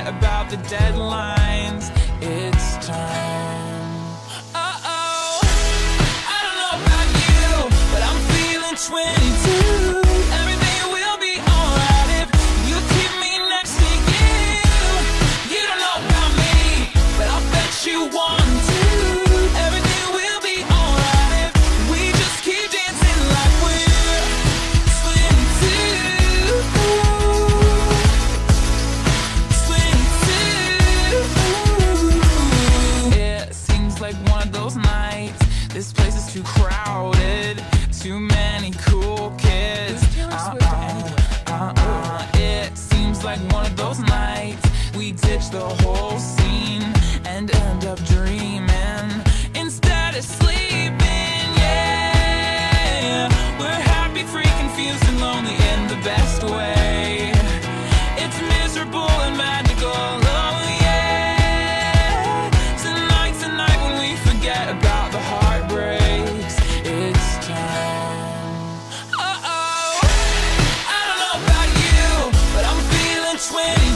we forget about the deadlines. It's time. Uh oh. I don't know about you, but I'm feeling 22. This place is too crowded, too many cool kids. Uh, uh, uh, it seems like one of those nights we ditch the whole scene and end up dreaming. when